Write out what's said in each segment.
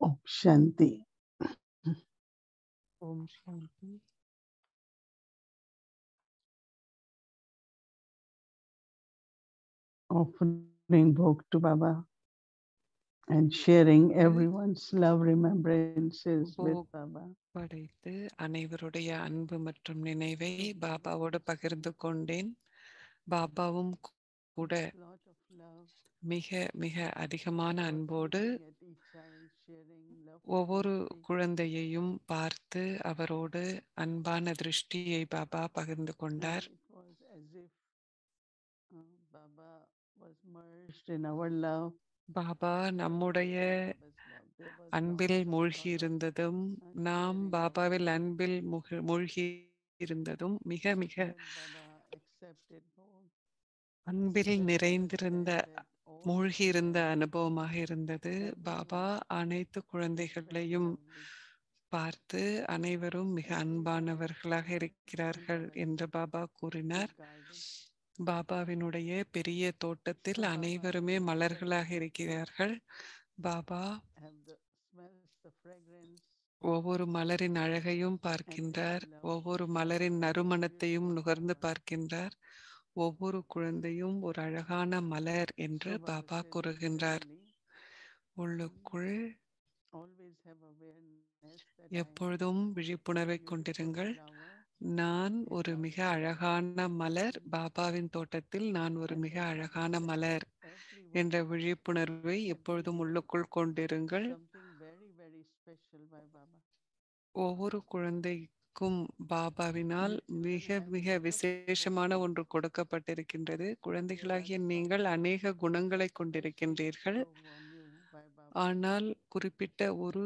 Om Shanti. Om Shanti Offering book to Baba and sharing everyone's love remembrances with. Baba. படைத்து அனைவருடைய அன்பு மற்றும் நினைவை பாபாவோடு பகிர்ந்து கொண்டேன் பாபாவும் கூட. மிக மிக அதிகமான அன்போடு ஒவ்வொரு. குழந்தையையும் பார்த்து அவரோடு அன்பான திருஷ்டியை பாபா பகிர்ந்து கொண்டார் uh. பாபா நம்முடைய அன்பில் மூழ்கி. இருந்ததும் நாம். பாபாவில் அன்பில் மூழ்கி இருந்ததும் மிக மிக. அன்பில் நிறைந்திருந்த மூழ்கி இருந்த அனுபவமாக இருந்தது. பாபா அனைத்து குழந்தைகளையும் பார்த்து அனைவரும் மிக அன்பானவர்களாக இருக்கிறார்கள் என்று பாபா கூறினார். பாபாவினுடைய பெரிய தோட்டத்தில் அனைவருமே மலர்களாக இருக்கிறார்கள். பாபா ஒவ்வொரு மலரின் அழகையும் பார்க்கின்றார். ஒவ்வொரு மலரின் நறுமணத்தையும் நுகர்ந்து பார்க்கின்றார். ஒவ்வொரு குழந்தையும் ஒரு அழகான மலர் என்று பாபா கூறுகின்றார். உள்ளுக்குள் எப்பொழுதும் விழிப்புணர்வை கொண்டிருங்கள். நான் ஒரு மிக. அழகான மலர் பாபாவின் தோட்டத்தில் நான் ஒரு மிக அழகான மலர் என்ற விழிப்புணர்வை எப்பொழுதும் உள்ளுக்குள் கொண்டிருங்கள். something very, very பாபாவினால் மிக மிக விசேஷமான ஒன்று கொடுக்கப்பட்டிருக்கின்றது. குழந்தைகளாகிய நீங்கள் அநேக குணங்களை கொண்டிருக்கின்றீர்கள். ஆனால் குறிப்பிட்ட ஒரு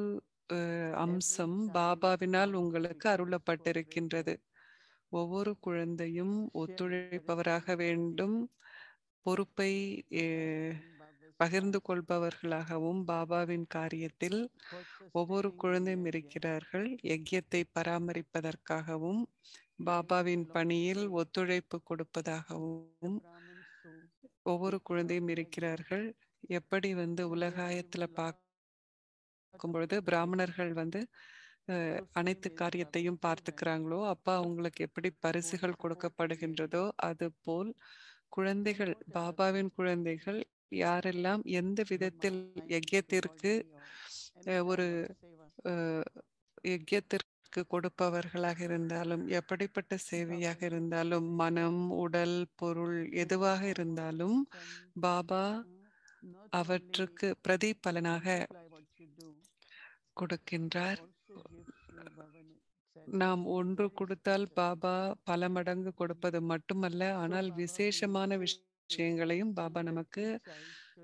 அஹ், அம்சம் பாபாவினால் உங்களுக்கு அருளப்பட்டிருக்கின்றது. ஒவ்வொரு குழந்தையும் ஒத்துழைப்பவராக வேண்டும். பொறுப்பை பகிர்ந்து. கொள்பவர்களாகவும் பாபாவின் காரியத்தில் ஒவ்வொரு குழந்தையும். இருக்கிறார்கள். யஜ்யத்தை பராமரிப்பதற்காகவும் பாபாவின் பணியில் ஒத்துழைப்பு கொடுப்பதாகவும் ஒவ்வொரு குழந்தையும் இருக்கிறார்கள். எப்படி வந்து உலகாயத்துல பார்க்கும் பொழுது. பிராமணர்கள் வந்து அனைத்து காரியத்தையும் பார்த்துக்கிறாங்களோ அப்பா அவங்களுக்கு எப்படி பரிசுகள் கொடுக்கப்படுகின்றதோ அதுபோல் குழந்தைகள் whatever பாபாவின் குழந்தைகள் யாரெல்லாம் எந்த விதத்தில் யஜ்யத்திற்கு ஒரு யஜ்யத்திற்கு கொடுப்பவர்களாக இருந்தாலும் எப்படிப்பட்ட சேவையாக இருந்தாலும் மனம் உடல் பொருள் எதுவாக இருந்தாலும் பாபா அவற்றுக்கு பிரதிபலனாக கொடுக்கின்றார். நாம் ஒன்று கொடுத்தால் பாபா பல மடங்கு கொடுப்பது மட்டுமல்ல ஆனால் விசேஷமான say விஷயங்களையும் பாபா நமக்கு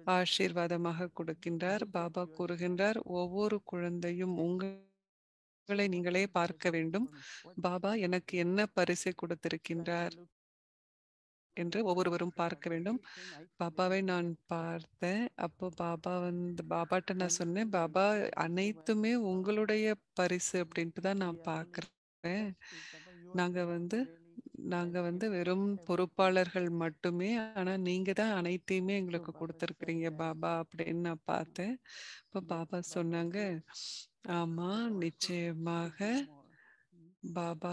ஆசீர்வாதமாக கொடுக்கின்றார். பாபா கூறுகின்றார் ஒவ்வொரு குழந்தையும் உங்களை நீங்களே பார்க்க வேண்டும். பாபா எனக்கு என்ன பரிசை கொடுத்திருக்கின்றார்? என்று ஒவ்வொருவரும் பார்க்க வேண்டும். பாபாவை நான் பார்த்தேன். அப்போ பாபா வந்து பாபாட்ட நான் சொன்னேன் பாபா said, "Why, அனைத்துமே உங்களுடைய பரிசு அப்படின்ட்டு தான் நான் பார்க்கிறேன். நாங்க வந்து நாங்க வந்து வெறும். பொறுப்பாளர்கள் மட்டுமே. ஆனா நீங்க தான் அனைத்தையுமே எங்களுக்கு கொடுத்துருக்கிறீங்க. பாபா அப்படின்னு நான் பார்த்தேன். இப்போ பாபா சொன்னாங்க ஆமா நிச்சயமாக. பாபா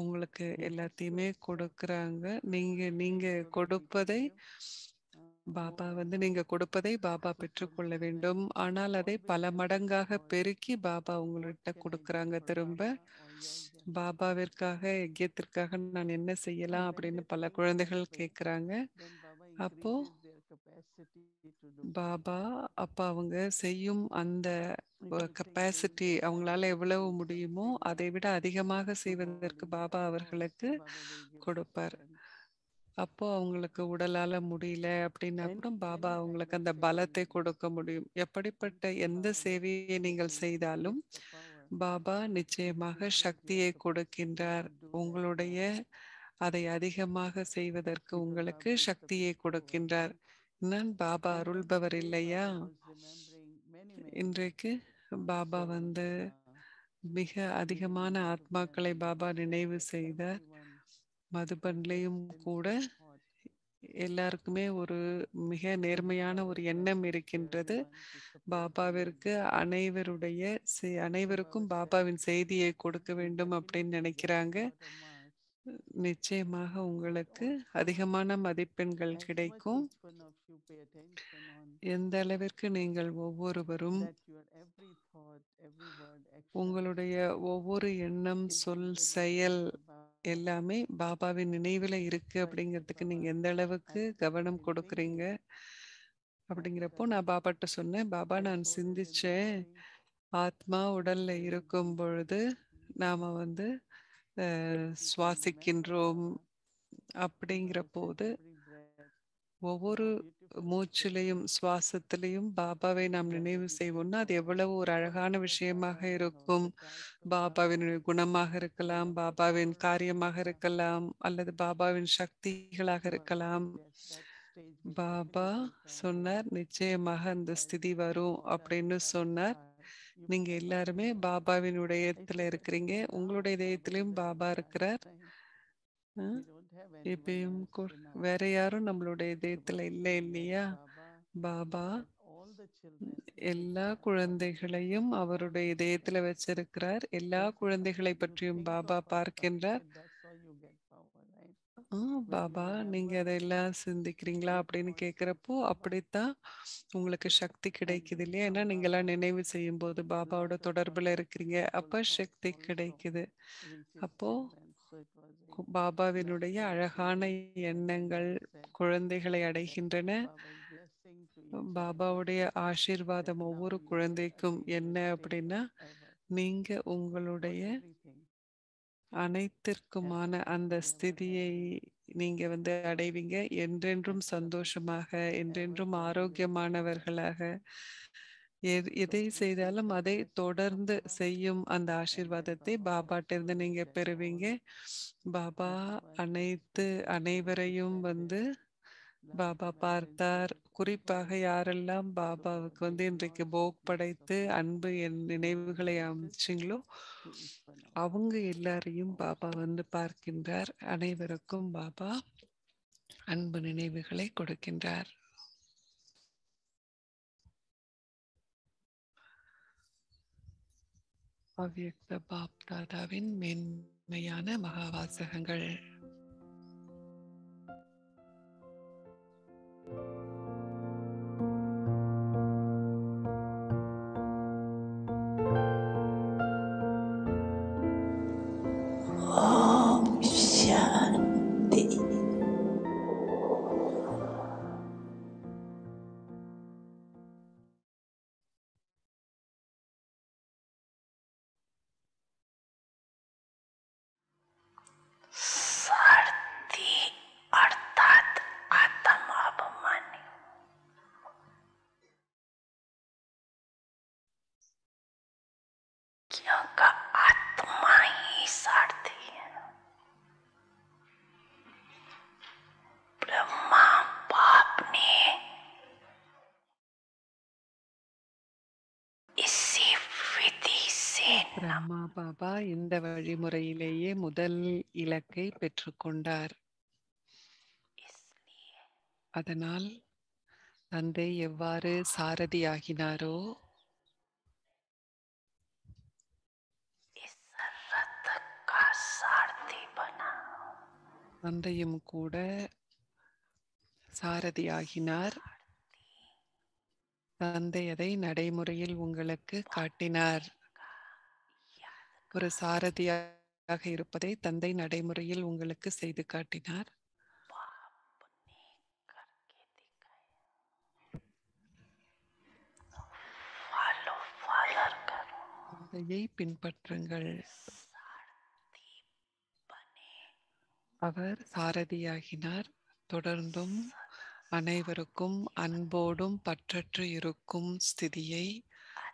உங்களுக்கு எல்லாத்தையுமே கொடுக்கறாங்க. நீங்க நீங்க கொடுப்பதை பாபா வந்து. நீங்க கொடுப்பதை பாபா பெற்றுக்கொள்ள வேண்டும். ஆனால் அதை பல மடங்காக பெருக்கி பாபா உங்கள்கிட்ட கொடுக்கறாங்க திரும்ப? பாபாவிற்காக யஜ்யத்திற்காக நான் என்ன செய்யலாம் அப்படின்னு பல குழந்தைகள் கேட்குறாங்க. அப்போ. பாபா அப்ப அவங்க செய்யும் அந்த கெப்பாசிட்டி அவங்களால எவ்வளவு முடியுமோ அதை விட அதிகமாக செய்வதற்கு பாபா அவர்களுக்கு கொடுப்பார். அப்போ அவங்களுக்கு உடலால முடியல அப்படின்னா கூட பாபா அவங்களுக்கு அந்த பலத்தை கொடுக்க முடியும். எப்படிப்பட்ட எந்த சேவையை நீங்கள் செய்தாலும். பாபா நிச்சயமாக சக்தியை கொடுக்கின்றார் உங்களுடைய அதை அதிகமாக செய்வதற்கு உங்களுக்கு சக்தியை கொடுக்கின்றார் நான் பாபா அருள்பவர் இல்லையா இன்றைக்கு பாபா வந்து மிக அதிகமான ஆத்மாக்களை பாபா நினைவு செய்தார் மதுபன்லையும் கூட எல்லாருக்குமே ஒரு மிக நேர்மையான ஒரு எண்ணம் இருக்கின்றது. பாபாவிற்கு அனைவருடைய அனைவருக்கும் பாபாவின் செய்தியை கொடுக்க வேண்டும் அப்படின்னு நினைக்கிறாங்க. நிச்சயமாக உங்களுக்கு அதிகமான மதிப்பெண்கள் கிடைக்கும். எந்த அளவிற்கு நீங்கள் ஒவ்வொருவரும் உங்களுடைய ஒவ்வொரு எண்ணம் சொல் செயல் எல்லாமே பாபாவின் நினைவுல இருக்கு அப்படிங்கிறதுக்கு நீங்க எந்த அளவுக்கு கவனம் கொடுக்குறீங்க? அப்படிங்கிறப்போ நான் பாபாட்ட சொன்னேன். பாபா நான் சிந்திச்சேன். ஆத்மா உடல்ல இருக்கும் பொழுது நாம வந்து சுவாசிக்கின்றோம் அப்படிங்கிற போது ஒவ்வொரு மூச்சிலையும் சுவாசத்திலையும் பாபாவை நாம் நினைவு செய்வோம்னா அது எவ்வளவு ஒரு அழகான விஷயமாக இருக்கும். பாபாவின் குணமாக இருக்கலாம் பாபாவின் காரியமாக இருக்கலாம் அல்லது பாபாவின் சக்திகளாக இருக்கலாம். பாபா சொன்னார் நிச்சயமாக அந்த ஸ்திதி வரும் அப்படின்னு சொன்னார். நீங்க எல்லாருமே பாபாவின் உடையத்துல இருக்கிறீங்க. உங்களுடைய இதயத்திலும் பாபா இருக்கிறார். இப்பயும் வேற யாரும் நம்மளுடைய இதயத்துல இல்லை இல்லையா? பாபா எல்லா குழந்தைகளையும் அவருடைய இதயத்துல வச்சிருக்கிறார். எல்லா குழந்தைகளை பற்றியும் பாபா பார்க்கின்றார். ஆ பாபா நீங்க அதெல்லாம் சிந்திக்கிறீங்களா அப்படின்னு கேக்குறப்போ அப்படித்தான் உங்களுக்கு சக்தி கிடைக்குது இல்லையா? ஏன்னா நீங்க எல்லாம் நினைவு செய்யும் போது பாபாவோட தொடர்புல இருக்கிறீங்க. அப்ப சக்தி கிடைக்குது. அப்போ பாபாவினுடைய அழகான எண்ணங்கள் குழந்தைகளை அடைகின்றன. பாபாவுடைய ஆசீர்வாதம் ஒவ்வொரு குழந்தைக்கும் என்ன அப்படின்னா நீங்க உங்களுடைய அனைத்திற்குமான அந்த ஸ்திதியை நீங்க வந்து அடைவீங்க. என்றென்றும் சந்தோஷமாக என்றென்றும் ஆரோக்கியமானவர்களாக எது- எதை செய்தாலும் அதை தொடர்ந்து செய்யும் அந்த ஆசீர்வாதத்தை பாபாட்ட இருந்து நீங்க பெறுவீங்க. பாபா அனைத்து அனைவரையும் வந்து பாபா பார்த்தார். குறிப்பாக யாரெல்லாம் பாபாவுக்கு வந்து இன்றைக்கு போக் படைத்து அன்பு என் நினைவுகளை அமைச்சிங்களோ அவங்க எல்லாரையும் பாபா வந்து பார்க்கின்றார். அனைவருக்கும் பாபா அன்பு நினைவுகளை கொடுக்கின்றார். அவ்யக்த பாப் தாதாவின் மென்மையான மகாவாசகங்கள் அம்மா பாபா இந்த வழிமுறையிலேயே முதல் இலக்கை பெற்றுக்கொண்டார். அதனால் தந்தை எவ்வாறு சாரதியாகினாரோ? தந்தையும் கூட சாரதியாகினார். தந்தை அதை நடைமுறையில் உங்களுக்கு காட்டினார். ஒரு சாரதியாக இருப்பதை தந்தை நடைமுறையில் உங்களுக்கு செய்து காட்டினார். பின்பற்றுங்கள். அவர் சாரதியாகினார். தொடர்ந்தும் அனைவருக்கும் அன்போடும் பற்றற்று இருக்கும் ஸ்திதியை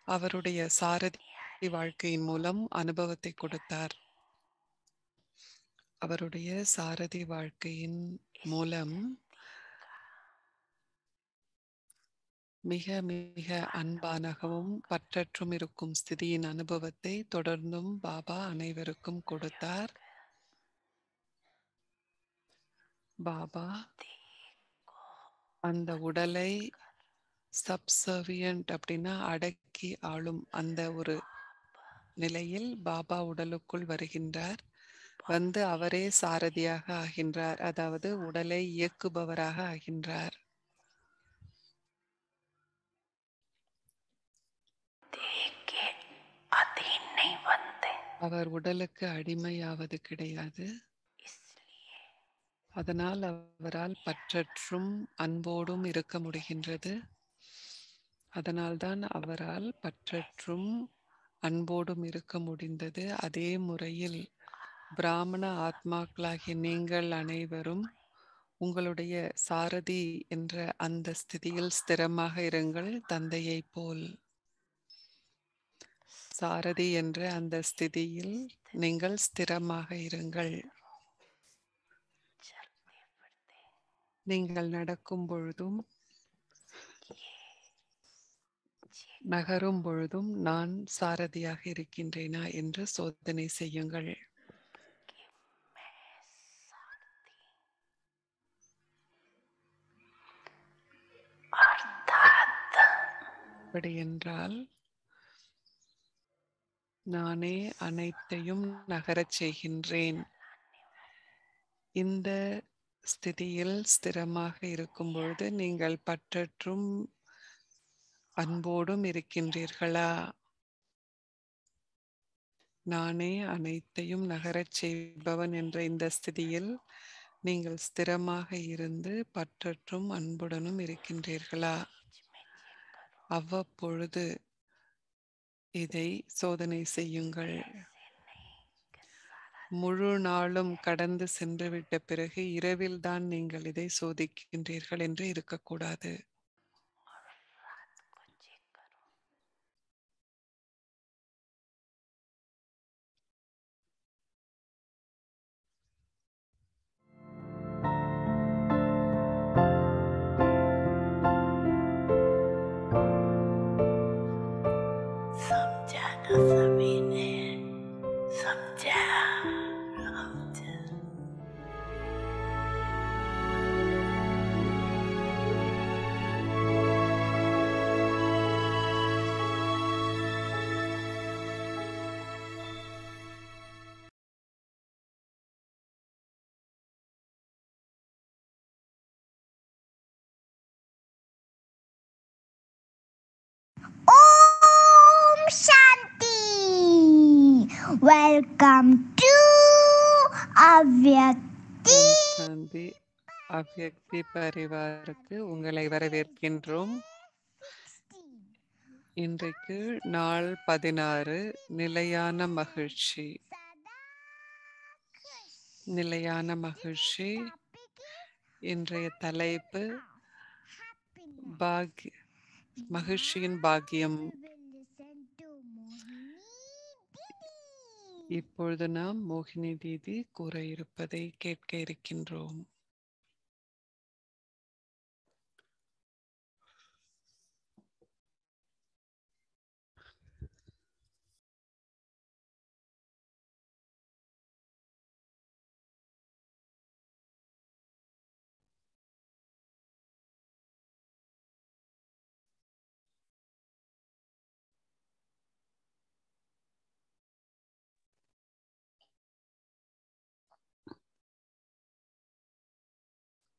அவருடைய சாரதி வாழ்க்கையின் மூலம் அனுபவத்தை கொடுத்தார். அவருடைய சாரதி வாழ்க்கையின் மூலம் மிக மிக அன்பானகவும் பற்றற்றும் இருக்கும் ஸ்திதியின் அனுபவத்தை தொடர்ந்தும் பாபா அனைவருக்கும் கொடுத்தார். பாபா அந்த உடலை சப்சர்வியன்ட் அப்படின்னா அடக்கி ஆளும் அந்த ஒரு நிலையில் பாபா உடலுக்குள் வருகின்றார். வந்து அவரே சாரதியாக ஆகின்றார். அதாவது உடலை இயக்குபவராக ஆகின்றார். அவர் உடலுக்கு அடிமையாவது கிடையாது. அதனால் அவரால் பற்றற்றும் அன்போடும் இருக்க முடிகின்றது. அதனால்தான் அவரால் பற்றற்றும் அன்போடும் இருக்க முடிந்தது. அதே முறையில் பிராமண ஆத்மாக்களாகிய நீங்கள் அனைவரும் உங்களுடைய சாரதி என்ற அந்த ஸ்திதியில் ஸ்திரமாக இருங்கள். தந்தையை போல் சாரதி என்ற அந்த ஸ்திதியில் நீங்கள் ஸ்திரமாக இருங்கள். நீங்கள் நடக்கும் பொழுதும் நகரும் பொழுதும் நான் சாரதியாக இருக்கின்றேனா என்று சோதனை செய்யுங்கள். அப்படி என்றால் நானே அனைத்தையும் நகரச் செய்கின்றேன். இந்த ஸ்திதியில் ஸ்திரமாக இருக்கும் பொழுது நீங்கள் பற்றற்றும் அன்போடும் இருக்கின்றீர்களா? நானே அனைத்தையும் நகரச் செய்பவன் என்ற இந்த ஸ்திதியில் நீங்கள் ஸ்திரமாக இருந்து பற்றற்றும் அன்புடனும் இருக்கின்றீர்களா? அவ்வப்பொழுது இதை சோதனை செய்யுங்கள். முழு நாளும் கடந்து சென்றுவிட்ட பிறகு இரவில்தான் நீங்கள் இதை சோதிக்கின்றீர்கள் என்று இருக்கக்கூடாது. வெல்கம் டு அவ்யக்தி சாந்தி அவ்யக்தி பரிவாருக்கு உங்களை வரவேற்கின்றோம். இன்றைக்கு நாள் பதினாறு நிலையான மகிழ்ச்சி. நிலையான மகிழ்ச்சி. இன்றைய தலைப்பு பாக்ய மகிழ்ச்சியின் பாக்கியம். இப்பொழுது நாம் மோகினி தீதி கூற இருப்பதை கேட்க இருக்கின்றோம்.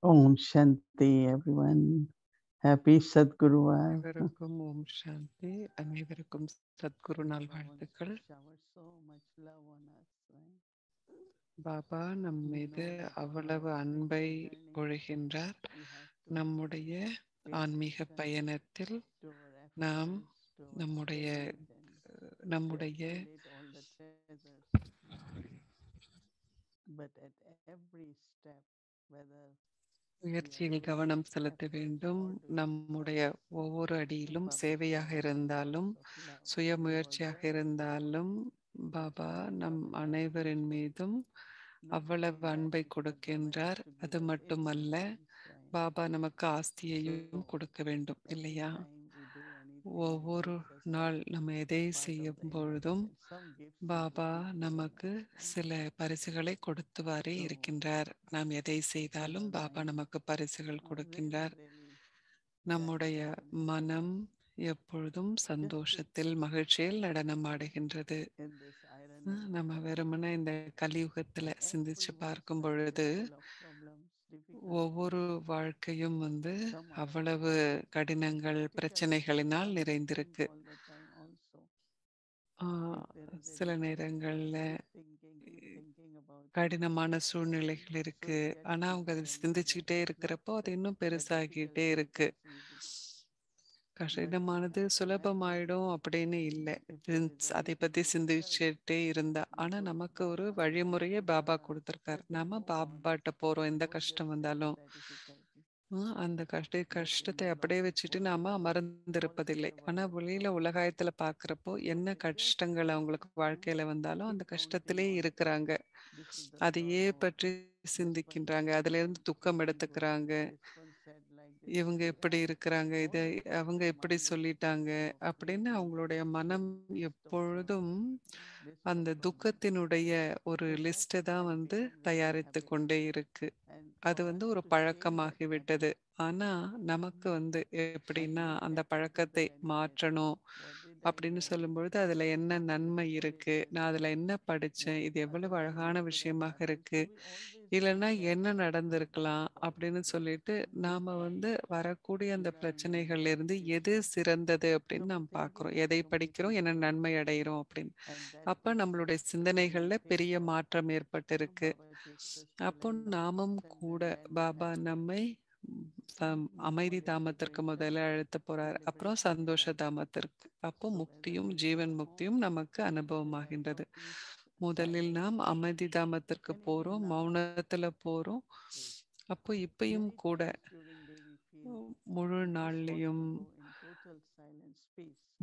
Om Shanti, everyone. Happy Sadguruvar. அனைவருக்கும் ஓம் சாந்தி அனைவருக்கும் சத்குரு நாள் வாழ்த்துக்கள்? பாபா நம் மீது அவ்வளவு அன்பை பொழிகின்றார் நம்முடைய ஆன்மீக பயணத்தில் நாம் நம்முடைய நம்முடைய. But at every step, whether முயற்சியில் கவனம் செலுத்த வேண்டும். நம்முடைய ஒவ்வொரு அடியிலும் சேவையாக இருந்தாலும் சுய முயற்சியாக இருந்தாலும் பாபா நம் அனைவரின் மீதும் அவ்வளவு அன்பை கொடுக்கின்றார். அது மட்டுமல்ல பாபா நமக்கு ஆஸ்தியையும் கொடுக்க வேண்டும் இல்லையா? ஒவ்வொரு நாள் நம்ம எதை செய்யும் பொழுதும் பாபா நமக்கு சில பரிசுகளை கொடுத்துவாரே இருக்கின்றார். நாம் எதை செய்தாலும் பாபா நமக்கு பரிசுகள் கொடுக்கின்றார். நம்முடைய மனம் எப்பொழுதும் சந்தோஷத்தில் மகிழ்ச்சியில் நடனமாடுகின்றது in நம்ம வெறுமனே இந்த கலியுகத்துல சிந்திச்சு பார்க்கும் பொழுது ஒவ்வொரு வாழ்க்கையும் வந்து அவ்வளவு கடினங்கள் பிரச்சனைகளினால் நிறைந்திருக்கு. சில நேரங்கள்ல கடினமான சூழ்நிலைகள் இருக்கு. ஆனா அவங்க அதை சிந்திச்சுக்கிட்டே இருக்கிறப்போ அது இன்னும் பெருசாகிட்டே இருக்கு. கடினமானது சுலபமாயிடும் அப்படின்னு இல்லை. அதை பத்தி சிந்திச்சுட்டே இருந்தா. ஆனா நமக்கு ஒரு வழிமுறையை பாபா கொடுத்துருக்காரு. நாம பாபாட்ட போறோம். எந்த கஷ்டம் வந்தாலும். அந்த கஷ்ட கஷ்டத்தை அப்படியே வச்சுட்டு நாம அமர்ந்திருப்பதில்லை. ஆனா வெளியில உலகாயத்துல பாக்குறப்போ என்ன கஷ்டங்கள் அவங்களுக்கு வாழ்க்கையில வந்தாலும் அந்த கஷ்டத்திலே இருக்கிறாங்க. அதையே பற்றி சிந்திக்கின்றாங்க. அதுல இருந்து துக்கம் எடுத்துக்கிறாங்க. இவங்க எப்படி இருக்கிறாங்க இதை அவங்க எப்படி சொல்லிட்டாங்க அப்படின்னு அவங்களுடைய மனம் எப்பொழுதும் அந்த துக்கத்தினுடைய ஒரு லிஸ்ட்டை தான் வந்து தயாரித்து கொண்டே இருக்கு. அது வந்து ஒரு பழக்கமாகி விட்டது ஆனா நமக்கு வந்து எப்படின்னா அந்த பழக்கத்தை மாற்றணும் அப்படின்னு சொல்லும்பொழுது அதுல என்ன நன்மை இருக்கு? நான் அதுல என்ன படிச்சேன்? இது எவ்வளவு அழகான விஷயமாக இருக்கு? இல்லைன்னா என்ன நடந்திருக்கலாம்? அப்படின்னு சொல்லிட்டு நாம வந்து வரக்கூடிய அந்த பிரச்சனைகள்ல இருந்து எது சிறந்தது அப்படின்னு நாம் பார்க்கிறோம். எதை படிக்கிறோம்? என்ன நன்மை அடைகிறோம் அப்படின்னு. அப்ப நம்மளுடைய சிந்தனைகள்ல பெரிய மாற்றம் ஏற்பட்டிருக்கு. அப்போ நாமும் கூட பாபா நம்மை அமைதி தாமத்திற்கு முதல்ல அழுத்த போறார். அப்புறம் சந்தோஷ தாமத்திற்கு. அப்போ முக்தியும் ஜீவன் முக்தியும் நமக்கு அனுபவமாகின்றது. முதலில் நாம் அமைதி தாமத்திற்கு போறோம் மௌனத்துல போறோம். அப்போ இப்பயும் கூட முழு நாள்லயும்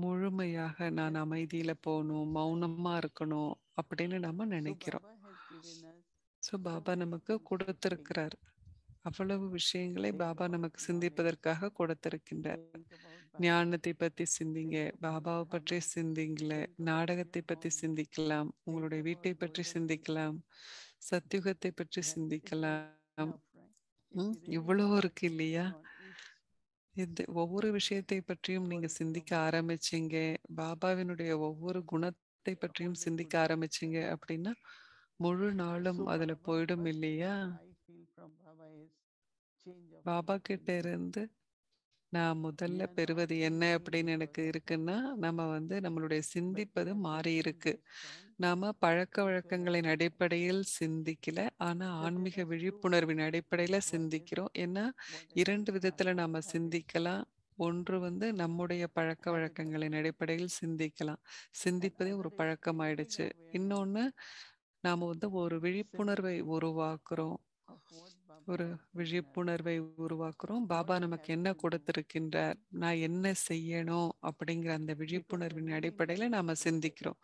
முழுமையாக நான் அமைதியில போகணும் மௌனமா இருக்கணும் அப்படின்னு நம்ம நினைக்கிறோம். ஸோ பாபா நமக்கு கொடுத்திருக்கிறார். அவ்வளவு விஷயங்களை பாபா நமக்கு சிந்திப்பதற்காக கொடுத்திருக்கின்றார் ஞானத்தை பத்தி சிந்திங்க பாபாவை பற்றி சிந்திங்கள நாடகத்தை பத்தி சிந்திக்கலாம் உங்களுடைய வீட்டை பற்றி சிந்திக்கலாம் சத்தியுகத்தை பற்றி சிந்திக்கலாம். இவ்வளவு இருக்கு இல்லையா? இது ஒவ்வொரு விஷயத்தை பற்றியும் நீங்க சிந்திக்க ஆரம்பிச்சீங்க பாபாவினுடைய ஒவ்வொரு குணத்தை பற்றியும் சிந்திக்க ஆரம்பிச்சீங்க அப்படின்னா முழு நாளும் அதுல போயிடும் இல்லையா? பாபா கிட்ட இருந்து நான் முதல்ல பெறுவது என்ன அப்படின்னு எனக்கு இருக்குன்னா நம்ம வந்து நம்மளுடைய சிந்திப்பது மாறி இருக்கு. நாம பழக்க வழக்கங்களின் அடிப்படையில் சிந்திக்கல ஆனா ஆன்மீக விழிப்புணர்வின் அடிப்படையில சிந்திக்கிறோம். ஏன்னா இரண்டு விதத்துல நாம சிந்திக்கலாம். ஒன்று வந்து நம்முடைய பழக்க வழக்கங்களின் அடிப்படையில் சிந்திக்கலாம். சிந்திப்பதே ஒரு பழக்கம் ஆயிடுச்சு இன்னொன்னு நாம வந்து ஒரு விழிப்புணர்வை உருவாக்குறோம். ஒரு விழிப்புணர்வை உருவாக்குறோம். பாபா நமக்கு என்ன கொடுத்திருக்கின்றார்? நான் என்ன செய்யணும்? அப்படிங்கிற அந்த விழிப்புணர்வின் அடிப்படையில நாம சிந்திக்கிறோம்.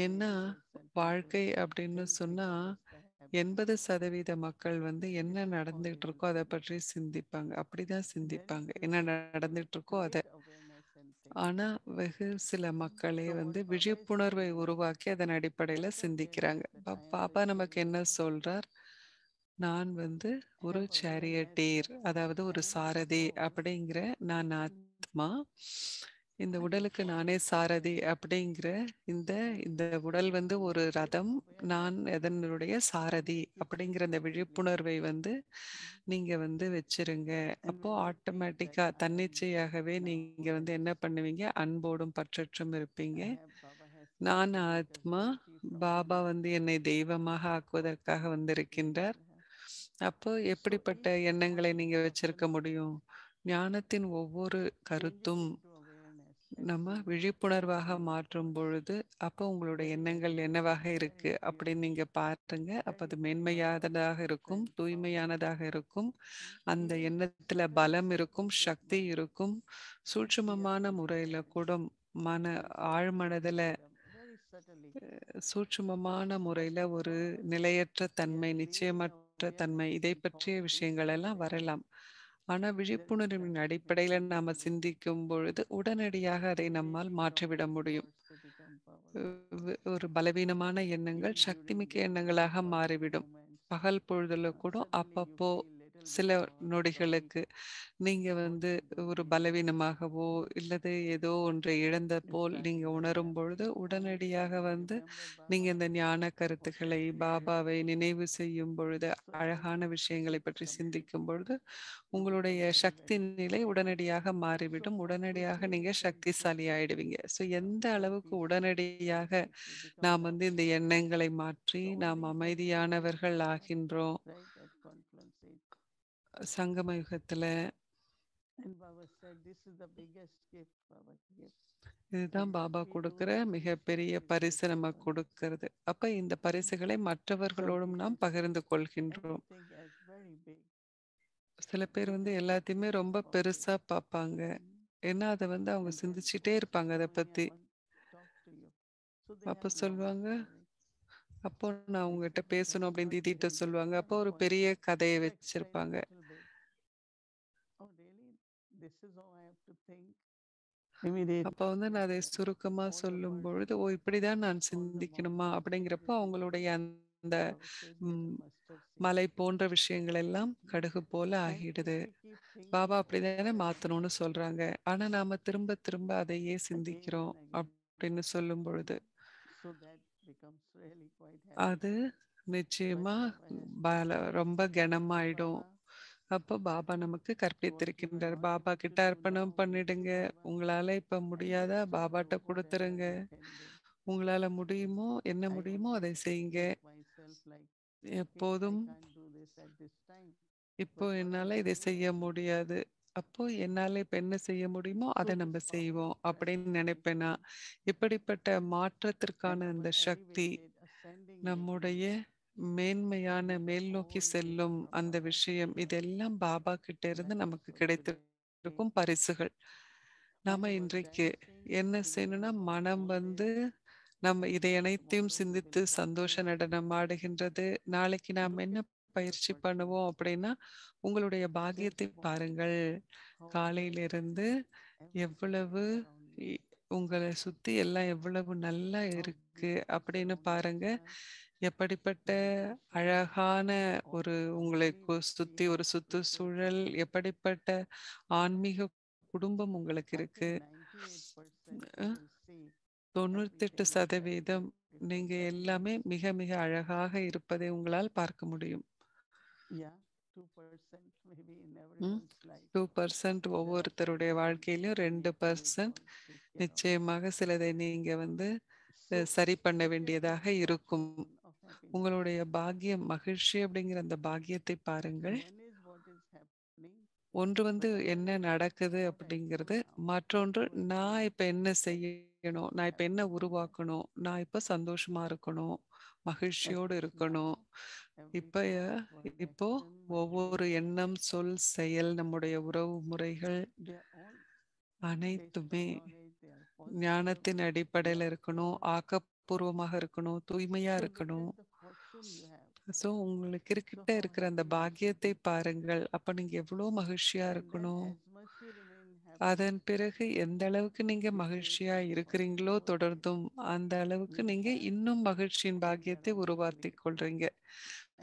ஏன்னா வாழ்க்கை அப்படின்னு சொன்னா எண்பது சதவீத மக்கள் வந்து என்ன நடந்துட்டு இருக்கோ அதை பற்றி சிந்திப்பாங்க. அப்படிதான் சிந்திப்பாங்க. என்ன நடந்துட்டு இருக்கோ அதை. ஆனா வெகு சில மக்களே வந்து விழிப்புணர்வை உருவாக்கி அதன் அடிப்படையில சிந்திக்கிறாங்க. பாப்பா நமக்கு என்ன சொல்றார்? நான் வந்து ஒரு சேரியட்டீர் அதாவது ஒரு சாரதி அப்படிங்கிற நான் ஆத்மா. இந்த உடலுக்கு நானே சாரதி அப்படிங்கிற இந்த இந்த உடல் வந்து ஒரு ரதம் நான் அதனுடைய சாரதி அப்படிங்கிற இந்த விழிப்புணர்வை வந்து நீங்க வந்து வச்சிருங்க. அப்போ ஆட்டோமேட்டிக்கா தன்னிச்சையாகவே நீங்க வந்து என்ன பண்ணுவீங்க? அன்போடும் பற்றற்றும் இருப்பீங்க. நான் ஆத்மா பாபா வந்து என்னை தெய்வமாக ஆக்குவதற்காக வந்திருக்கின்றார். அப்போ எப்படிப்பட்ட எண்ணங்களை நீங்க வச்சிருக்க முடியும்? ஞானத்தின் ஒவ்வொரு கருத்தும் நம்ம விழிப்புணர்வாக மாற்றும் பொழுது அப்போ உங்களுடைய எண்ணங்கள் என்னவாக இருக்கு அப்படின்னு நீங்க பாருங்க. அப்ப அது மேன்மையானதாக இருக்கும் தூய்மையானதாக இருக்கும். அந்த எண்ணத்துல பலம் இருக்கும் சக்தி இருக்கும். சூட்சுமமான முறையில கூட மன ஆழ்மனதுல சூட்சுமமான முறையில ஒரு நிலையற்ற தன்மை நிச்சயமற்ற தன்மை இதை பற்றிய விஷயங்கள் எல்லாம் வரலாம். ஆனா விழிப்புணர்வின் அடிப்படையில நாம சிந்திக்கும் பொழுது உடனடியாக அதை நம்மால் மாற்றிவிட முடியும். ஒரு பலவீனமான எண்ணங்கள் சக்தி மிக்க எண்ணங்களாக மாறிவிடும். பகல் பொழுதுல கூட அப்பப்போ சில நொடிகளுக்கு நீங்க வந்து ஒரு பலவீனமாகவோ இல்லது ஏதோ ஒன்றை இழந்த போல் நீங்க உணரும் பொழுது உடனடியாக வந்து நீங்க இந்த ஞான கருத்துக்களை பாபாவை நினைவு செய்யும் பொழுது அழகான விஷயங்களை பற்றி சிந்திக்கும் பொழுது உங்களுடைய சக்தி நிலை உடனடியாக மாறிவிடும். உடனடியாக நீங்க சக்திசாலி ஆயிடுவீங்க. ஸோ எந்த அளவுக்கு உடனடியாக நாம் வந்து இந்த எண்ணங்களை மாற்றி நாம் அமைதியானவர்கள் ஆகின்றோம் Right at confluence age. சங்கம யுகத்துல And Baba said, this is the biggest gift Baba gives. இதுதான் பாபா கொடுக்கிற மிகப்பெரிய பரிசு நம்ம. கொடுக்கிறது. அப்ப இந்த பரிசுகளை மற்றவர்களோடும் நாம் பகிர்ந்து கொள்கின்றோம். சில பேர் வந்து எல்லாத்தையுமே ரொம்ப பெருசா பார்ப்பாங்க. ஏன்னா அதை வந்து அவங்க சிந்திச்சுட்டே இருப்பாங்க அதை பத்தி. அப்ப சொல்லுவாங்க, அப்போ நான் உங்ககிட்ட பேசணும் அப்படின்னு தீதிட்ட சொல்லுவாங்க. அப்போ ஒரு பெரிய கதையை வச்சிருப்பாங்க. அப்ப வந்து நான் அதை சுருக்கமா சொல்லும் பொழுது ஓ இப்படிதான் நான் சிந்திக்கணுமா? அப்படிங்கிறப்போ அவங்களுடைய அந்த மலை போன்ற விஷயங்கள் எல்லாம் கடுகு போல ஆகிடுது. பாபா அப்படிதானே மாத்தணும்னு சொல்றாங்க. ஆனா நாம திரும்ப திரும்ப அதையே சிந்திக்கிறோம் அப்படின்னு சொல்லும் பொழுது அது நிச்சயமா ரொம்ப கனமாயிடும். அப்போ பாபா நமக்கு கற்பித்திருக்கின்றார். பாபா கிட்ட அர்ப்பணம் பண்ணிடுங்க. உங்களால இப்ப முடியாதா? பாபாட்ட கொடுத்துருங்க. உங்களால முடியுமோ? என்ன முடியுமோ அதை செய்யுங்க. எப்போதும் இப்போ என்னால இதை செய்ய முடியாது. அப்போ என்னால இப்ப என்ன செய்ய முடியுமோ அதை நம்ம செய்வோம் அப்படின்னு நினைப்பேனா? இப்படிப்பட்ட மாற்றத்திற்கான அந்த சக்தி நம்முடைய மேன்மையான மேல் நோக்கி செல்லும் அந்த விஷயம் இதெல்லாம் பாபா கிட்ட இருந்து நமக்கு கிடைத்திருக்கும் பரிசுகள். நாம இன்றைக்கு என்ன செய்யணும்னா மனம் வந்து நம்ம இதை அனைத்தையும் சிந்தித்து சந்தோஷ நடனம் ஆடுகின்றது. நாளைக்கு நாம் என்ன பயிற்சி பண்ணுவோம் அப்படின்னா உங்களுடைய பாக்கியத்தை பாருங்கள். காலையிலிருந்து எவ்வளவு உங்களை சுத்தி எல்லாம் எவ்வளவு நல்லா இருக்கு அப்படின்னு பாருங்க. எப்படிப்பட்ட அழகான ஒரு உங்களை சுத்தி ஒரு சுற்றுச்சூழல் எப்படிப்பட்ட ஆன்மீக குடும்பம் உங்களுக்கு இருக்கு? தொண்ணூத்தெட்டு சதவீதம் நீங்க எல்லாமே மிக மிக அழகாக இருப்பதை உங்களால் பார்க்க முடியும். டூ பர்சன்ட் ஒவ்வொருத்தருடைய வாழ்க்கையிலும் ரெண்டு பர்சன்ட் நிச்சயமாக சிலதை நீங்க வந்து சரி பண்ண வேண்டியதாக இருக்கும். உங்களுடைய பாக்கியம் மகிழ்ச்சி அப்படிங்கிற அந்த பாக்கியத்தை பாருங்கள். ஒன்று வந்து என்ன நடக்குது அப்படிங்கிறது மற்றொன்று நான் இப்ப என்ன செய்யணும் நான் இப்ப என்ன உருவாக்கணும் நான் இப்ப சந்தோஷமா இருக்கணும் மகிழ்ச்சியோடு இருக்கணும். இப்ப இப்போ ஒவ்வொரு எண்ணம் சொல் செயல் நம்முடைய உறவு முறைகள் அனைத்துமே ஞானத்தின் அடிப்படையில இருக்கணும் ஆக்கப்பூர்வமாக இருக்கணும் தூய்மையா இருக்கணும். சோ உங்களுக்கு இருக்கிட்ட இருக்கிற அந்த பாக்கியத்தை பாருங்கள். அப்ப நீங்க எவ்வளவு மகிழ்ச்சியா இருக்கணும். அதன் பிறகு எந்த அளவுக்கு நீங்க மகிழ்ச்சியா இருக்கிறீங்களோ தொடர்ந்தும் அந்த அளவுக்கு நீங்க இன்னும் மகிழ்ச்சியின் பாக்கியத்தை உருவாக்கி கொள்றீங்க.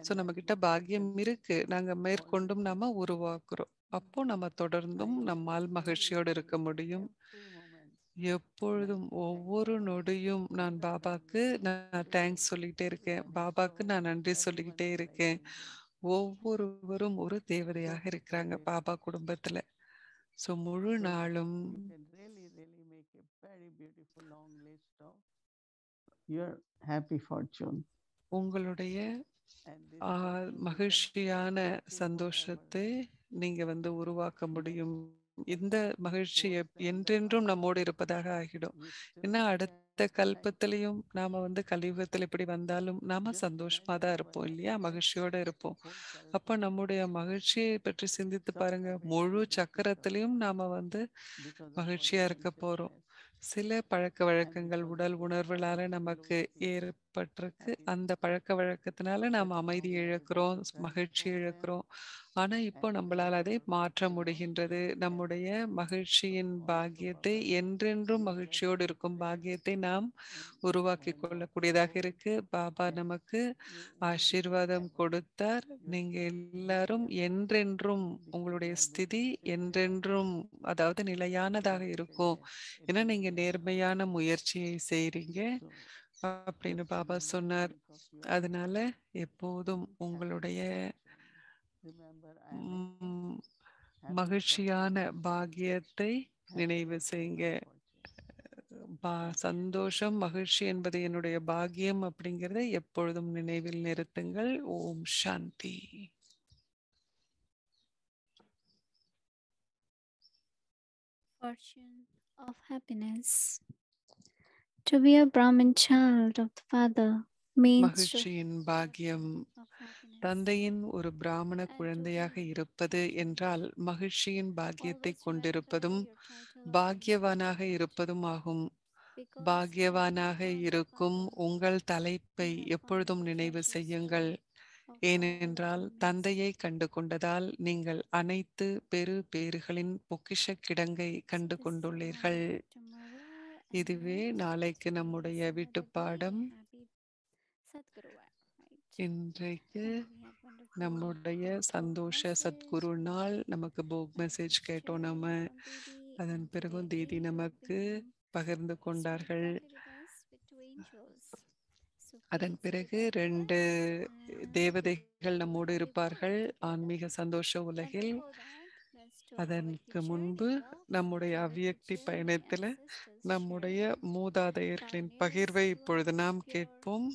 சோ நம்ம கிட்ட பாக்கியம் இருக்கு. நாங்க மேற்கொண்டும் நாம உருவாக்குறோம். அப்போ நம்ம தொடர்ந்தும் நம்மால் மகிழ்ச்சியோடு இருக்க முடியும். எப்பொழுதும் ஒவ்வொரு நொடியும் நான் பாபாக்கு நான் தேங்க்ஸ் சொல்லிக்கிட்டே இருக்கேன் பாபாக்கு நான் நன்றி சொல்லிக்கிட்டே இருக்கேன் ஒவ்வொருவரும் ஒரு தேவதையாக இருக்கிறாங்க பாபா குடும்பத்துல சோ முழு நாளும். உங்களுடைய மகிழ்ச்சியான சந்தோஷத்தை. நீங்க வந்து உருவாக்க முடியும் இந்த மகிழ்ச்சி என்றென்றும் நம்மோடு இருப்பதாக ஆகிடும். ஏன்னா அடுத்த. கல்பத்திலையும் நாம வந்து கலியுகத்தில் இப்படி வந்தாலும் நாம சந்தோஷமா தான் இருப்போம் இல்லையா? மகிழ்ச்சியோட இருப்போம். அப்ப நம்முடைய மகிழ்ச்சியை பற்றி சிந்தித்து பாருங்க. முழு சக்கரத்திலையும் நாம வந்து மகிழ்ச்சியா இருக்க போறோம். சில பழக்க வழக்கங்கள் உடல் உணர்வுகளால நமக்கு ஏற்ப ஏற்பட்டிருக்கு அந்த பழக்க வழக்கத்தினால நாம் அமைதி இழக்கிறோம் மகிழ்ச்சி இழக்கிறோம். ஆனா இப்போ நம்மளால அதை மாற்ற முடிகின்றது. நம்முடைய மகிழ்ச்சியின் பாக்கியத்தை என்றென்றும் மகிழ்ச்சியோடு இருக்கும் பாக்கியத்தை நாம் உருவாக்கி கொள்ளக்கூடியதாக இருக்கு. பாபா நமக்கு ஆசீர்வாதம் கொடுத்தார். நீங்க எல்லாரும் என்றென்றும் உங்களுடைய ஸ்திதி என்றென்றும் அதாவது நிலையானதாக இருக்கும். ஏன்னா நீங்க நேர்மையான முயற்சியை செய்றீங்க. அப்படின்னு பாபா சொன்னார். அதனால எப்போதும் உங்களுடைய மகிழ்ச்சியான பாக்கியத்தை நினைவு செய்யுங்க பா சந்தோஷம் மகிழ்ச்சி என்பது என்னுடைய பாக்கியம் அப்படிங்கிறத எப்பொழுதும் நினைவில் நிறுத்துங்கள். ஓம் சாந்தி. Fortune of happiness. To be a Brahmin child of the Father means மகிழ்ச்சியின் பாக்கியம். தந்தையின் ஒரு பிராமண குழந்தையாக இருப்பது என்றால் மகிழ்ச்சியின் பாக்கியத்தை கொண்டிருப்பதும் பாக்கியவானாக இருப்பதும் ஆகும் பாக்கியவானாக இருக்கும் உங்கள் தலைப்பை எப்பொழுதும் நினைவு செய்யுங்கள். ஏனென்றால். தந்தையை கண்டு கொண்டதால் நீங்கள் அனைத்து பெரு பேறுகளின் பொக்கிஷ கிடங்கை கண்டு கொண்டுள்ளீர்கள். இதுவே நாளைக்கு நம்முடைய Sadguru, right? இன்றைக்கு நம்முடைய சந்தோஷ. சத்குரு நாள் நமக்கு போக் மெசேஜ் கேட்டோம் நம்ம அதன் பிறகும் தீதி நமக்கு பகிர்ந்து கொண்டார்கள் அதன் பிறகு ரெண்டு தேவதைகள் நம்மோடு இருப்பார்கள். ஆன்மீக சந்தோஷ உலகில் அதற்கு முன்பு நம்முடைய அவ்வியக்தி பயணத்துல நம்முடைய மூதாதையர்களின் பகிர்வை இப்பொழுது நாம் கேட்போம்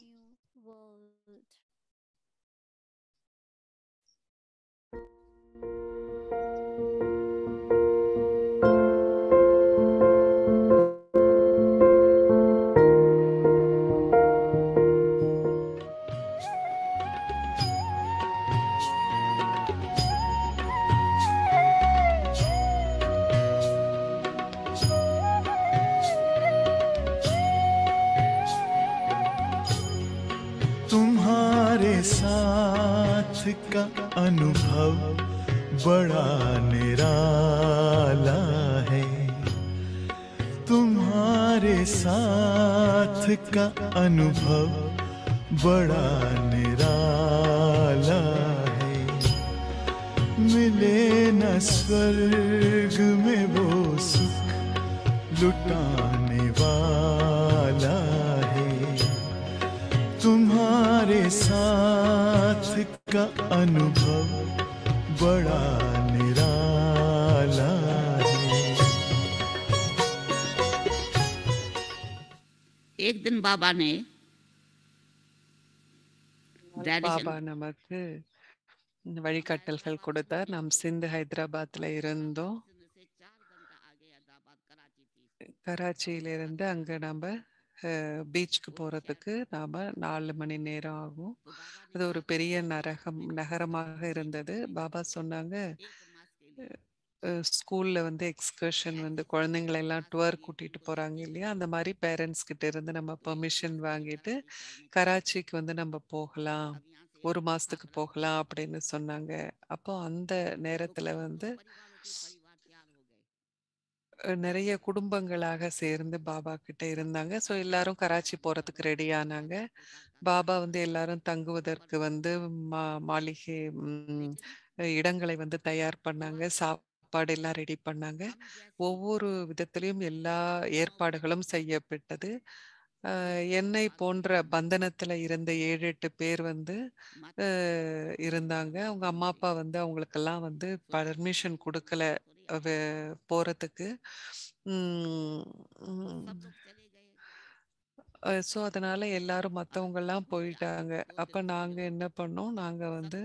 अनुभव बड़ा निराला है। तुम्हारे साथ का अनुभव बड़ा निराला है। मिले न स्वर्ग बाबा ने Daddy பாபா நமக்கு இந்த வழிகாட்டல்கள் கொடுத்தார் நாம் சிந்து ஹைதராபாத்ல இருந்தோம் से चार घंटा आगे हैदराबाद कराची थी கராச்சியிலிருந்து அங்க நம்ம பீச்சுக்கு போறதுக்கு நாம நாலு மணி நேரம் ஆகும் तो बाबा ने அது ஒரு பெரிய நரகம் நகரமாக இருந்தது பாபா சொன்னாங்க एक मास के लिए ஸ்கூல்ல வந்து எக்ஸ்கர்ஷன் வந்து குழந்தைங்களை எல்லாம் டுவர் கூட்டிட்டு போறாங்க இல்லையா? அந்த மாதிரி பேரண்ட்ஸ் கிட்ட இருந்து நம்ம பெர்மிஷன் வாங்கிட்டு கராச்சிக்கு வந்து நம்ம போகலாம் ஒரு மாசத்துக்கு போகலாம் அப்படின்னு சொன்னாங்க. அப்போ அந்த நேரத்துல வந்து நிறைய குடும்பங்களாக சேர்ந்து பாபா கிட்ட இருந்தாங்க. ஸோ எல்லாரும் கராச்சி போறதுக்கு ரெடி ஆனாங்க. பாபா வந்து எல்லாரும் தங்குவதற்கு வந்து மா மாளிகை இடங்களை வந்து தயார் பண்ணாங்க. சாப் சாப்பாடு எல்லாம் ரெடி பண்ணாங்க. ஒவ்வொரு விதத்திலையும் எல்லா ஏற்பாடுகளும் செய்யப்பட்டது. என்னை போன்ற பந்தனத்தில் இருந்த ஏழு எட்டு பேர் வந்து இருந்தாங்க. அவங்க அம்மா அப்பா வந்து அவங்களுக்கெல்லாம் வந்து பர்மிஷன் கொடுக்கல போகிறதுக்கு ஸோ அதனால் எல்லாரும் மற்றவங்கெல்லாம் போயிட்டாங்க. அப்போ நாங்கள் என்ன பண்ணோம்? நாங்கள் வந்து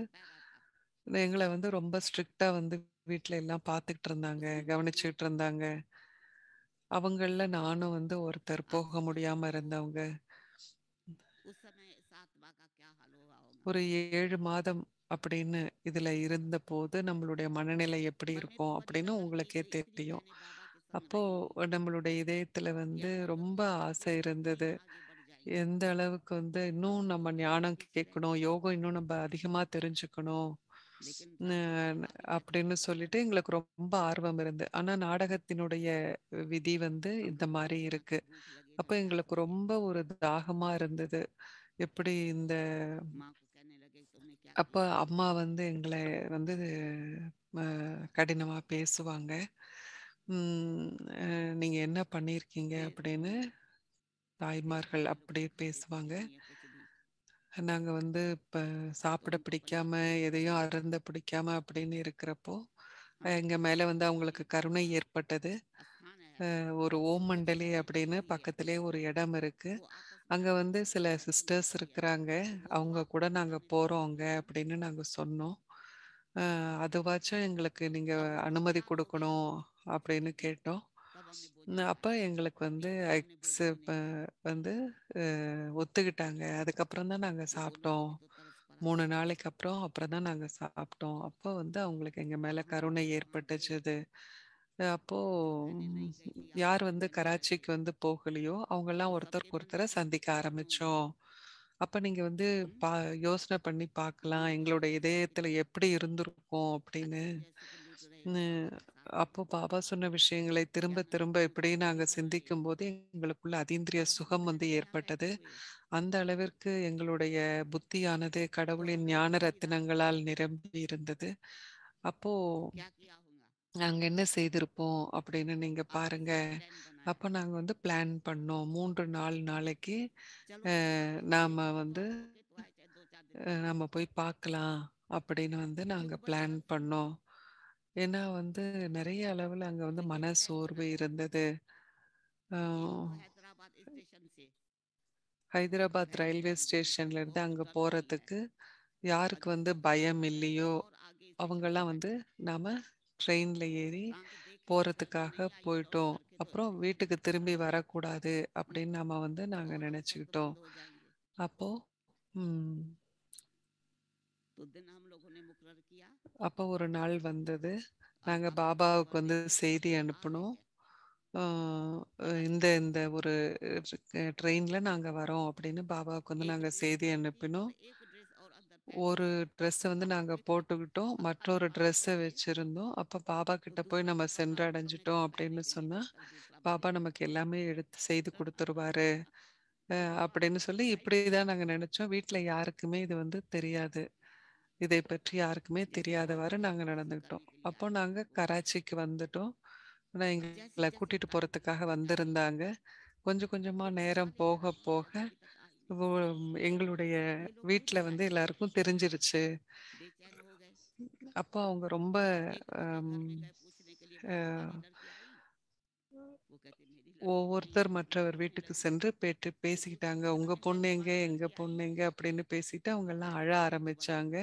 எங்களை வந்து ரொம்ப ஸ்ட்ரிக்டாக வந்து வீட்டில் எல்லாம் பார்த்துக்கிட்டு இருந்தாங்க கவனிச்சுக்கிட்டு இருந்தாங்க. அவங்களில் நானும் வந்து ஒருத்தர் போக முடியாமல் இருந்தவங்க. ஒரு ஏழு மாதம் அப்படின்னு இதில் இருந்தபோது நம்மளுடைய மனநிலை எப்படி இருக்கும் அப்படின்னு உங்களுக்கே தெரியும். அப்போது நம்மளுடைய இதயத்தில் வந்து ரொம்ப ஆசை இருந்தது. எந்த அளவுக்கு வந்து இன்னும் நம்ம ஞானம் கேட்கணும் யோகம் இன்னும் நம்ம அதிகமாக தெரிஞ்சுக்கணும். அப்படின்னு சொல்லிட்டு எங்களுக்கு ரொம்ப ஆர்வம் இருந்து. ஆனா நாடகத்தினுடைய விதி வந்து இந்த மாதிரி இருக்கு. அப்ப எங்களுக்கு ரொம்ப ஒரு தாகமா இருந்தது. எப்படி இந்த அப்ப அம்மா வந்து எங்களை வந்து கடினமா பேசுவாங்க. நீங்க என்ன பண்ணியிருக்கீங்க அப்படின்னு தாய்மார்கள் அப்படியே பேசுவாங்க. நாங்க வந்து இப்ப சாப்பிட பிடிக்காம எதையும் அருந்த பிடிக்காம அப்படின்னு இருக்கிறப்போ எங்க மேல வந்து அவங்களுக்கு கருணை ஏற்பட்டது. ஒரு ஓமண்டலி அப்படின்னு பக்கத்திலே ஒரு இடம் இருக்கு. அங்க வந்து சில சிஸ்டர்ஸ் இருக்கிறாங்க. அவங்க கூட நாங்க போறோம் அங்க அப்படின்னு நாங்க சொன்னோம். அதுவாச்சும் எங்களுக்கு நீங்க அனுமதி கொடுக்கணும் அப்படின்னு கேட்டோம். அப்ப எங்களுக்கு வந்து வந்து ஒத்துக்கிட்டாங்க. அதுக்கப்புறம் தான் நாங்க சாப்பிட்டோம். மூணு நாளைக்கு அப்புறம் அப்புறம் தான் நாங்க சாப்பிட்டோம். அப்போ வந்து அவங்களுக்கு எங்க மேல கருணை ஏற்பட்டுச்சுது. அப்போ யார் வந்து கராச்சிக்கு வந்து போகலையோ அவங்க எல்லாம் ஒருத்தருக்கு ஒருத்தரை சந்திக்க ஆரம்பிச்சோம். அப்ப நீங்க வந்து பா யோசனை பண்ணி பார்க்கலாம். எங்களோட இதயத்துல எப்படி இருந்திருக்கும் அப்படின்னு அப்போ பாபா சொன்ன விஷயங்களை திரும்ப திரும்ப இப்படி நாங்க சிந்திக்கும் போது எங்களுக்குள்ள அதீந்திரிய சுகம் வந்து ஏற்பட்டது. அந்த அளவிற்கு எங்களுடைய புத்தியானது கடவுளின் ஞான ரத்தினங்களால் நிரம்பி இருந்தது. அப்போ நாங்க என்ன செய்திருப்போம் அப்படின்னு நீங்க பாருங்க. அப்ப நாங்க வந்து பிளான் பண்ணோம். மூன்று நாலு நாளைக்கு நாம வந்து நாம நம்ம போய் பார்க்கலாம் அப்படின்னு வந்து நாங்க பிளான் பண்ணோம். ஏன்னா வந்து நிறைய அளவுல அங்க வந்து மன சோர்வு இருந்தது. ஹைதராபாத் ரயில்வே ஸ்டேஷன்ல இருந்து அங்க போறதுக்கு யாருக்கு வந்து பயம் இல்லையோ அவங்கெல்லாம் வந்து நாம ட்ரெயின்ல ஏறி போறதுக்காக போயிட்டோம். அப்புறம் வீட்டுக்கு திரும்பி வரக்கூடாது அப்படின்னு நாம வந்து நாங்க நினைச்சுக்கிட்டோம். அப்போ ம், அப்போ ஒரு நாள் வந்தது. நாங்கள் பாபாவுக்கு வந்து செய்தி அனுப்பினோம். இந்த இந்த ஒரு ட்ரெயினில் நாங்கள் வரோம் அப்படின்னு பாபாவுக்கு வந்து நாங்கள் செய்தி அனுப்பினோம். ஒரு ட்ரெஸ்ஸை வந்து நாங்கள் போட்டுக்கிட்டோம். மற்றொரு ட்ரெஸ்ஸை வச்சுருந்தோம். அப்போ பாபா கிட்ட போய் நம்ம சென்றடைஞ்சிட்டோம் அப்படின்னு சொன்னால் பாபா நமக்கு எல்லாமே எடுத்து செய்து கொடுத்துருவாரு அப்படின்னு சொல்லி இப்படி தான் நாங்கள் நினச்சோம். வீட்டில் யாருக்குமே இது வந்து தெரியாது. இதை பற்றி யாருக்குமே தெரியாதவாறு நாங்க நடந்துக்கிட்டோம். அப்போ நாங்க கராச்சிக்கு வந்துட்டோம். ஆனால் எங்களை கூட்டிட்டு போறதுக்காக வந்திருந்தாங்க. கொஞ்சம் கொஞ்சமா நேரம் போக போக எங்களுடைய வீட்டில் வந்து எல்லாருக்கும் தெரிஞ்சிருச்சு. அப்போ அவங்க ரொம்ப ஒவ்வொருத்தர் மற்றவர் வீட்டுக்கு சென்று பேட்டு பேசிக்கிட்டாங்க. உங்க பொண்ணு எங்க? எங்க பொண்ணு எங்க? அப்படின்னு பேசிட்டு அவங்க எல்லாம் அழ ஆரம்பிச்சாங்க.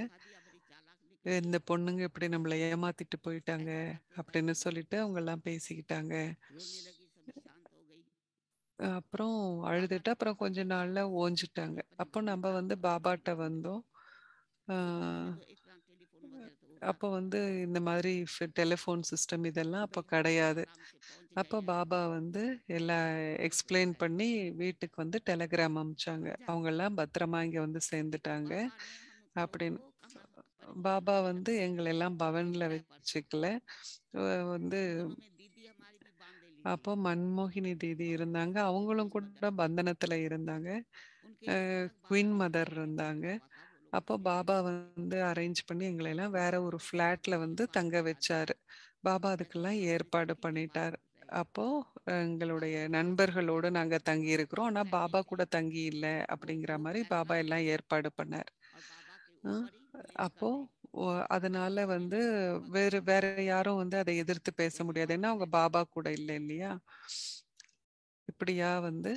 இந்த பொண்ணுங்க இப்படி நம்மளை ஏமாத்திட்டு போயிட்டாங்க அப்படின்னு சொல்லிட்டு அவங்க எல்லாம் பேசிக்கிட்டாங்க. அப்புறம் அழுதுட்டு அப்புறம் கொஞ்ச நாள்ல ஓஞ்சிட்டாங்க. அப்போ நம்ம வந்து பாபாட்ட வந்தோம். அப்போ வந்து இந்த மாதிரி டெலிஃபோன் சிஸ்டம் இதெல்லாம் அப்போ கிடையாது. அப்போ பாபா வந்து எல்லா எக்ஸ்பிளைன் பண்ணி வீட்டுக்கு வந்து டெலகிராம் அனுப்பிச்சாங்க அவங்கெல்லாம் பத்திரமா இங்கே வந்து சேர்ந்துட்டாங்க அப்படின்னு. பாபா வந்து எங்களெல்லாம் எல்லாம் வச்சுக்கல. வந்து அப்போ மன்மோகினி தீதி இருந்தாங்க. அவங்களும் கூட பந்தனத்தில் இருந்தாங்க. குயின் மதர் இருந்தாங்க. அப்போ பாபா வந்து அரேஞ்ச் பண்ணி எங்களை எல்லாம் வேற ஒரு ஃப்ளாட்ல வந்து தங்க வச்சாரு. பாபா அதுக்கெல்லாம் ஏற்பாடு பண்ணிட்டார். அப்போ எங்களுடைய நண்பர்களோடு நாங்க தங்கி இருக்கிறோம். ஆனா பாபா கூட தங்கி இல்லை அப்படிங்கிற மாதிரி பாபா எல்லாம் ஏற்பாடு பண்ணார். அப்போ அதனால வந்து வேறு வேற யாரும் வந்து அதை எதிர்த்து பேச முடியாது. ஏன்னா அவங்க பாபா கூட இல்லை இல்லையா? இப்படியா வந்து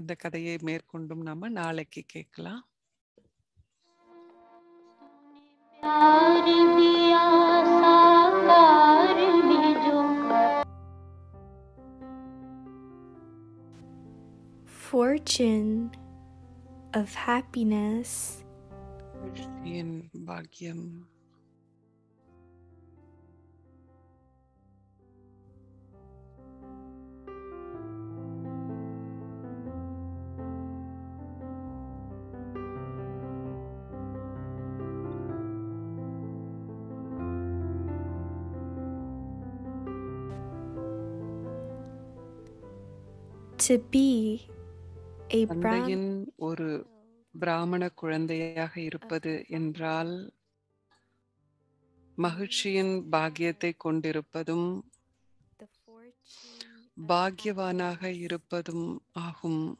இந்த கதையை மேற்கொண்டும் நாம நாளைக்கு கேட்கலாம். Fortune of happiness. Fortune, To be a தந்தையின் ஒரு பிராமண குழந்தையாக இருப்பது என்றால் மகிழ்ச்சியின் பாக்கியத்தை கொண்டிருப்பதும் பாக்கியவானாக இருப்பதும் ஆகும்.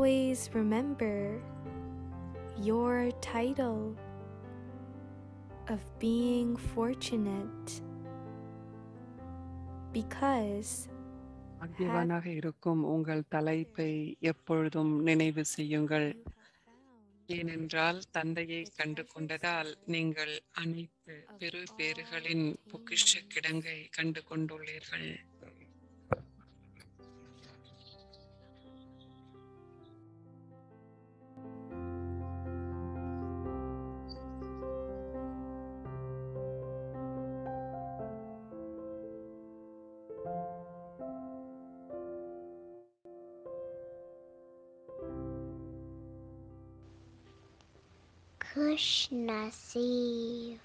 Always remember your title of being fortunate because பாக்கியவானாக இருக்கும் உங்கள் தலைப்பை எப்பொழுதும் நினைவு செய்யுங்கள். you have found ஏனென்றால் தந்தையை கண்டு கொண்டதால் நீங்கள் அனைத்து பெரு பேறுகளின் பொக்கிஷ கிடங்கை கண்டு கொண்டுள்ளீர்கள். خوش نصیب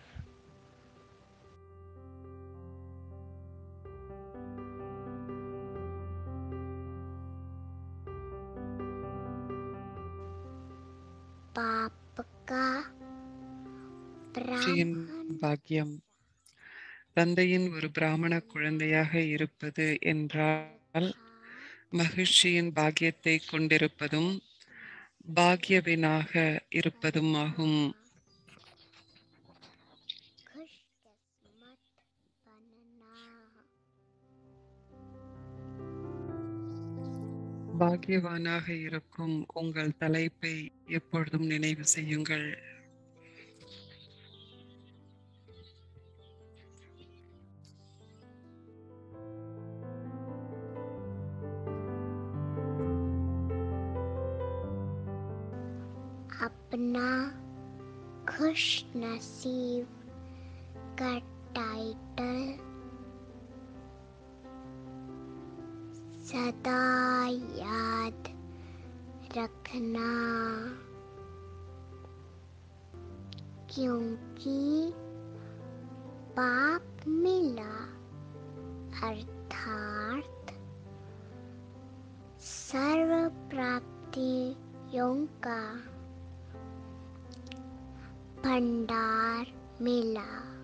பாக்கியம் தந்தையின் ஒரு பிராமண குழந்தையாக இருப்பது என்றால் மகிழ்ச்சியின் பாக்கியத்தை கொண்டிருப்பதும் பாக்கியவனாக இருப்பதும் ஆகும் பாக்கியவானாக இருக்கும் உங்கள் தலைப்பை எப்பொழுதும் நினைவு செய்யுங்கள். अपना खुश नसीब का टाइटल सदा याद रखना। क्योंकि पाप मिला, अर्थात सर्व प्राप्तियों का भंडार मिला।